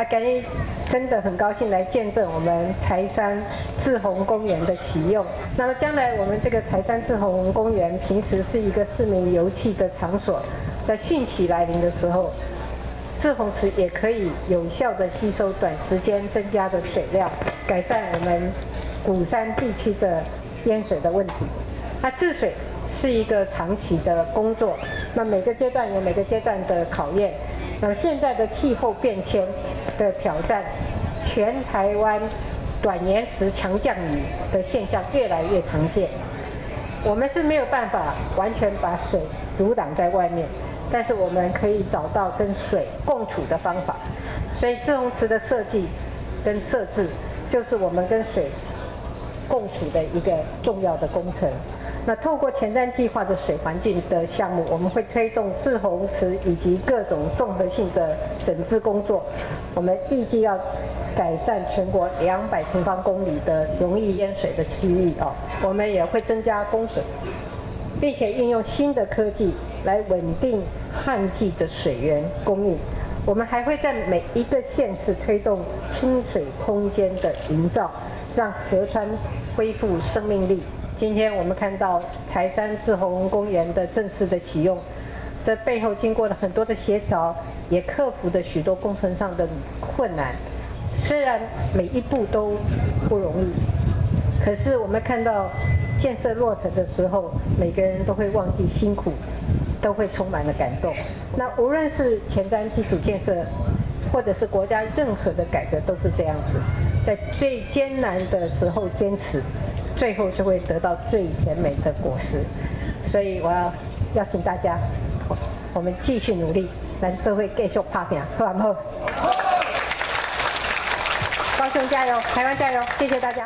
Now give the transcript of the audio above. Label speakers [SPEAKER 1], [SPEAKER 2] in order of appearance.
[SPEAKER 1] 啊，感恩真的很高兴来见证我们柴山志宏公园的启用。那么将来我们这个柴山志宏公园平时是一个市民游憩的场所，在汛期来临的时候，志宏池也可以有效的吸收短时间增加的水量，改善我们鼓山地区的淹水的问题。那治水是一个长期的工作，那每个阶段有每个阶段的考验。那么现在的气候变迁的挑战，全台湾短延时强降雨的现象越来越常见。我们是没有办法完全把水阻挡在外面，但是我们可以找到跟水共处的方法。所以自洪池的设计跟设置，就是我们跟水共处的一个重要的工程。那透过前瞻计划的水环境的项目，我们会推动滞洪池以及各种综合性的整治工作。我们预计要改善全国两百平方公里的容易淹水的区域哦。我们也会增加供水，并且运用新的科技来稳定旱季的水源供应。我们还会在每一个县市推动清水空间的营造，让河川恢复生命力。今天我们看到台山志宏公园的正式的启用，这背后经过了很多的协调，也克服了许多工程上的困难。虽然每一步都不容易，可是我们看到建设落成的时候，每个人都会忘记辛苦，都会充满了感动。那无论是前瞻基础建设，或者是国家任何的改革，都是这样子，在最艰难的时候坚持。最后就会得到最甜美的果实，所以我要邀请大家，我们继续努力，来这会继续拍拼，好不好？高雄加油，台湾加油，谢谢大家。